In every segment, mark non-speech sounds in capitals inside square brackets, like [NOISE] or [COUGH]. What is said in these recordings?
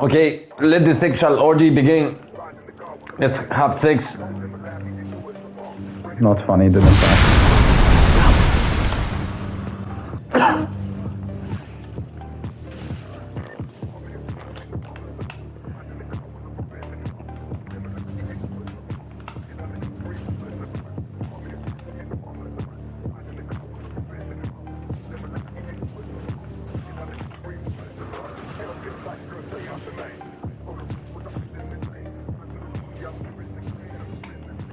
Okay, let the sexual orgy begin. Let's have sex. Not funny, didn't I? [COUGHS]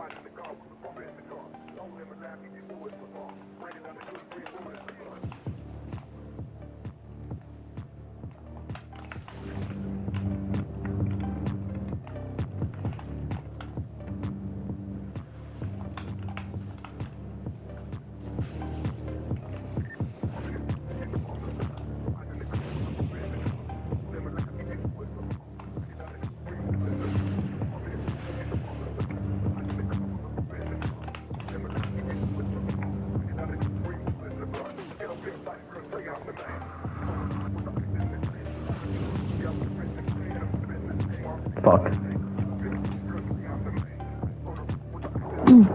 Riding the car with the bumper in the car. Don't live a life, you do it for long. Break it on Fuck.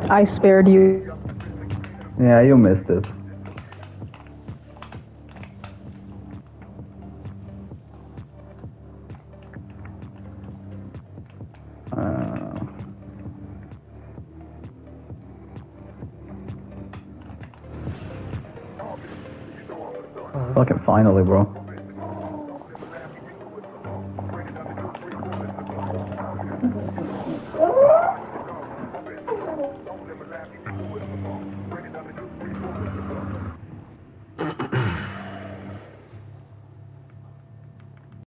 I spared you. Yeah, you missed it. Uh, fucking finally, bro.